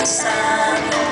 passado.